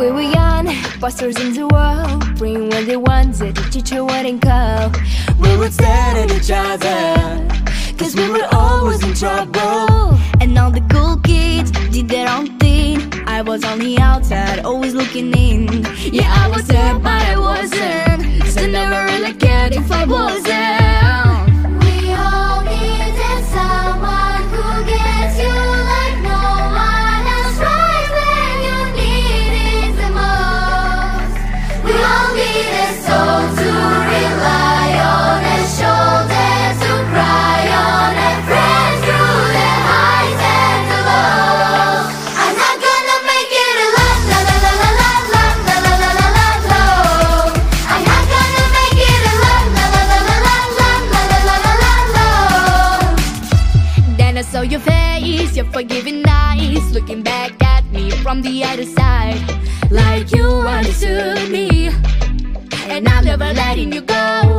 Blockbusters in the world Bring what they wanted The teacher wouldn't call We would stare at each other Cause we were always in trouble. And all the cool kids did their own thing. I was on the outside, always looking in. Yeah, I was there, but I wasn't. Cause I never really cared if I wasn't saw your face, your forgiving eyes Looking back at me from the other side. Like you understood me And I'm never letting you go